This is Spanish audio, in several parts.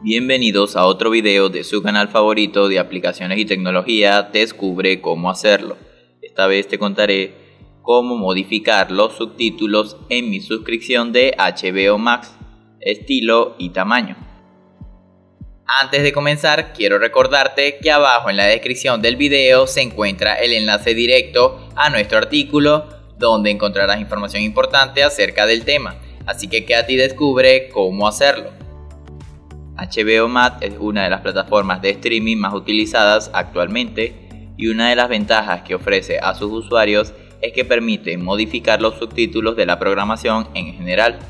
Bienvenidos a otro video de su canal favorito de aplicaciones y tecnología, Descubre cómo hacerlo. Esta vez te contaré cómo modificar los subtítulos en mi suscripción de HBO Max, estilo y tamaño. Antes de comenzar, quiero recordarte que abajo en la descripción del video se encuentra el enlace directo a nuestro artículo donde encontrarás información importante acerca del tema, así que quédate y descubre cómo hacerlo. HBO Max es una de las plataformas de streaming más utilizadas actualmente y una de las ventajas que ofrece a sus usuarios es que permite modificar los subtítulos de la programación en general,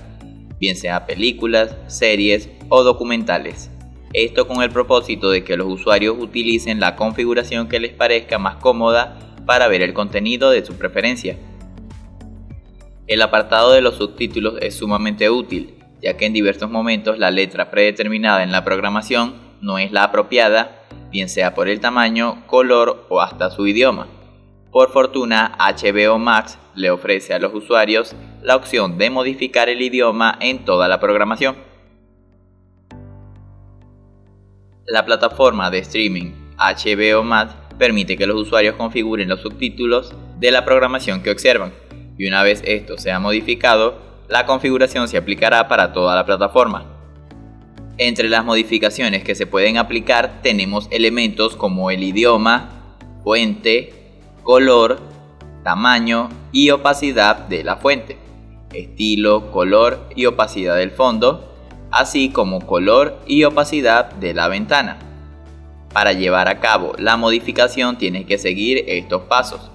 bien sea películas, series o documentales. Esto con el propósito de que los usuarios utilicen la configuración que les parezca más cómoda para ver el contenido de su preferencia. El apartado de los subtítulos es sumamente útil, ya que en diversos momentos la letra predeterminada en la programación no es la apropiada, bien sea por el tamaño, color o hasta su idioma. Por fortuna, HBO Max le ofrece a los usuarios la opción de modificar el idioma en toda la programación. La plataforma de streaming HBO Max permite que los usuarios configuren los subtítulos de la programación que observan, y una vez esto sea modificado, la configuración se aplicará para toda la plataforma. Entre las modificaciones que se pueden aplicar tenemos elementos como el idioma, fuente, color, tamaño y opacidad de la fuente, estilo, color y opacidad del fondo, así como color y opacidad de la ventana. Para llevar a cabo la modificación tienes que seguir estos pasos.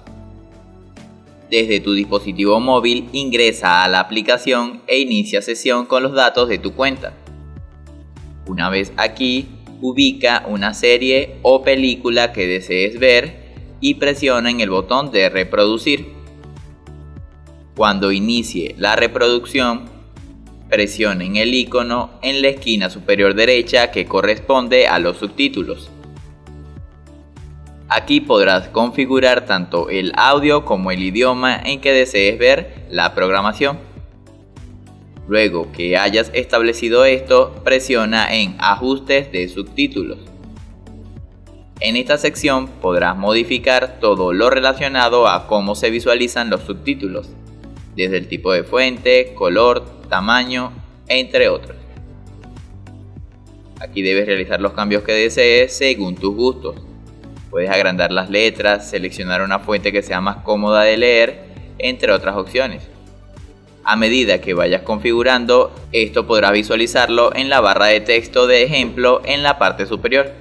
Desde tu dispositivo móvil ingresa a la aplicación e inicia sesión con los datos de tu cuenta. Una vez aquí, ubica una serie o película que desees ver y presiona en el botón de reproducir. Cuando inicie la reproducción, presiona en el icono en la esquina superior derecha que corresponde a los subtítulos. Aquí podrás configurar tanto el audio como el idioma en que desees ver la programación. Luego que hayas establecido esto, presiona en Ajustes de subtítulos. En esta sección podrás modificar todo lo relacionado a cómo se visualizan los subtítulos, desde el tipo de fuente, color, tamaño, entre otros. Aquí debes realizar los cambios que desees según tus gustos. Puedes agrandar las letras, seleccionar una fuente que sea más cómoda de leer, entre otras opciones. A medida que vayas configurando, esto podrás visualizarlo en la barra de texto de ejemplo en la parte superior.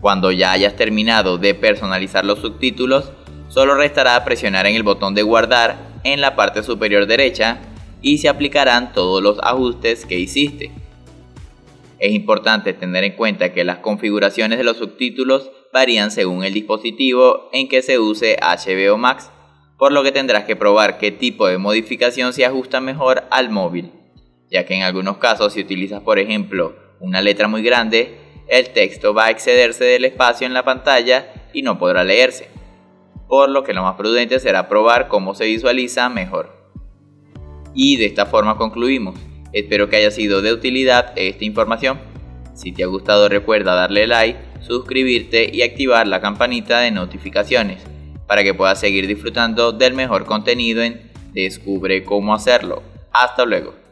Cuando ya hayas terminado de personalizar los subtítulos, solo restará presionar en el botón de guardar en la parte superior derecha y se aplicarán todos los ajustes que hiciste. Es importante tener en cuenta que las configuraciones de los subtítulos varían según el dispositivo en que se use HBO Max, por lo que tendrás que probar qué tipo de modificación se ajusta mejor al móvil, ya que en algunos casos si utilizas por ejemplo una letra muy grande, el texto va a excederse del espacio en la pantalla y no podrá leerse, por lo que lo más prudente será probar cómo se visualiza mejor. Y de esta forma concluimos. Espero que haya sido de utilidad esta información. Si te ha gustado recuerda darle like suscribirte y activar la campanita de notificaciones para que puedas seguir disfrutando del mejor contenido en Descubre cómo hacerlo. Hasta luego.